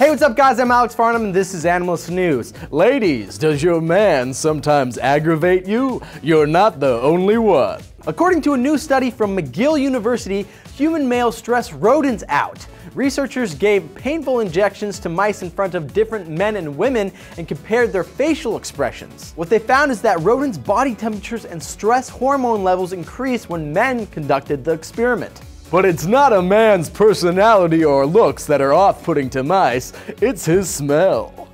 Hey, what's up guys? I'm Alex Farnham and this is Animalist News. Ladies, does your man sometimes aggravate you? You're not the only one. According to a new study from McGill University, human males stress rodents out. Researchers gave painful injections to mice in front of different men and women and compared their facial expressions. What they found is that rodents' body temperatures and stress hormone levels increased when men conducted the experiment. But it's not a man's personality or looks that are off-putting to mice, it's his smell.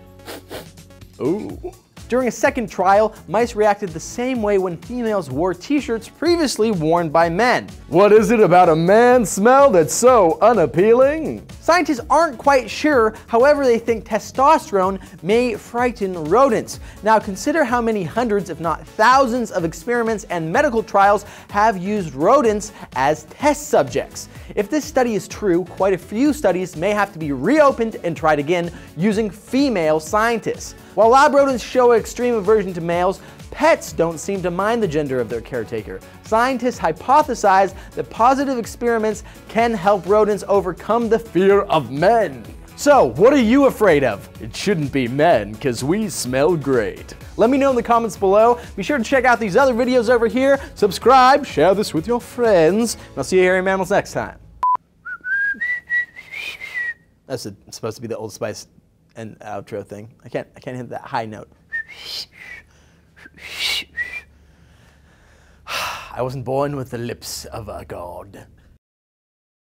Ooh. During a second trial, mice reacted the same way when females wore t-shirts previously worn by men. What is it about a man's smell that's so unappealing? Scientists aren't quite sure, however they think testosterone may frighten rodents. Now consider how many hundreds if not thousands of experiments and medical trials have used rodents as test subjects. If this study is true, quite a few studies may have to be reopened and tried again using female scientists. While lab rodents show extreme aversion to males, pets don't seem to mind the gender of their caretaker. Scientists hypothesize that positive experiments can help rodents overcome the fear of men. So, what are you afraid of? It shouldn't be men, because we smell great. Let me know in the comments below. Be sure to check out these other videos over here. Subscribe, share this with your friends, and I'll see you in Mammals next time. That's a, supposed to be the Old Spice and outro thing. I can't I can't hit that high note. I wasn't born with the lips of a god.